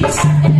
face